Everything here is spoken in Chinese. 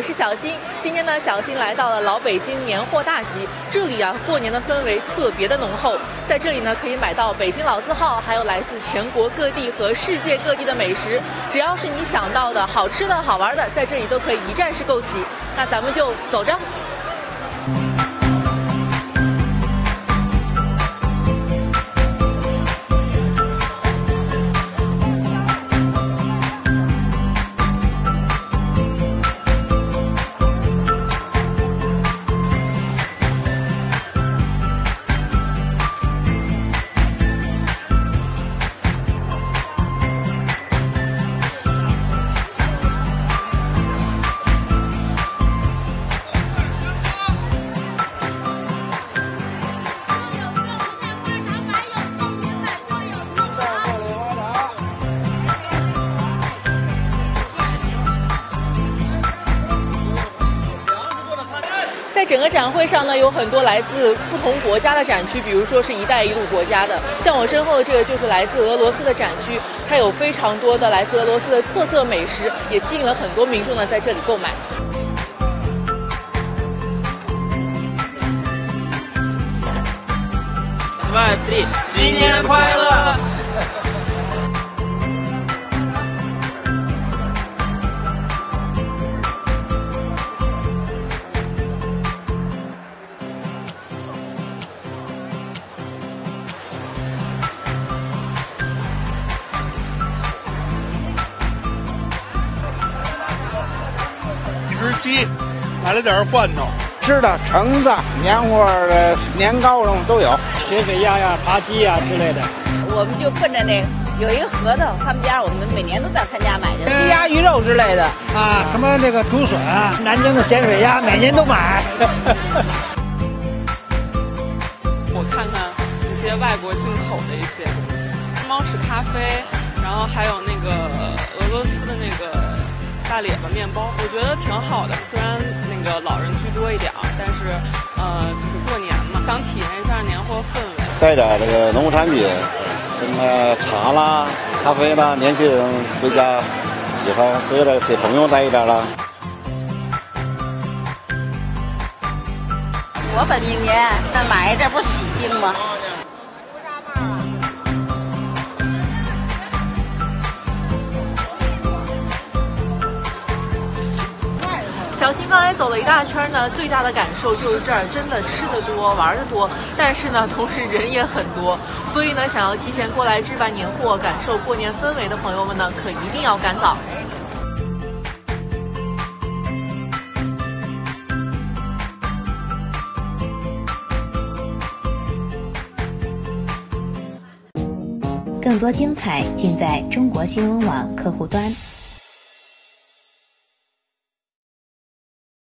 我是小新。今天呢，小新来到了老北京年货大集，这里啊，过年的氛围特别的浓厚。在这里呢，可以买到北京老字号，还有来自全国各地和世界各地的美食。只要是你想到的好吃的好玩的，在这里都可以一站式购齐。那咱们就走着。整个展会上呢，有很多来自不同国家的展区，比如说是一带一路国家的，像我身后的这个就是来自俄罗斯的展区，它有非常多的来自俄罗斯的特色美食，也吸引了很多民众呢在这里购买。新年快乐！只鸡，买了点罐头，吃的橙子、年货的年糕什么都有，血水鸭呀、扒鸡呀之类的。我们就奔着那有一个核桃，他们家我们每年都到他家买去，鸡鸭鱼肉之类的啊，什么这个竹笋、南京的咸水鸭，每年都买。我看看一些外国进口的一些东西，猫屎咖啡，然后还有那个俄罗斯的那个。大列巴面包，我觉得挺好的。虽然那个老人居多一点儿，但是，呃，就是过年嘛，想体验一下年货氛围。带点这个农产品，什么茶啦、咖啡啦，年轻人回家喜欢，喝的，给朋友带一点啦。我本命年，那买这不是喜庆吗？小新刚才走了一大圈呢，最大的感受就是这儿真的吃的多，玩的多，但是呢，同时人也很多，所以呢，想要提前过来置办年货、感受过年氛围的朋友们呢，可一定要赶早。更多精彩尽在中国新闻网客户端。